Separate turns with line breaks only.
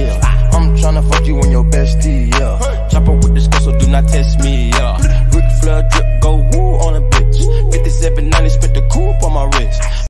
yeah. I'm tryna fuck you and your bestie, yeah. Chopper with this girl, so do not test me, yeah.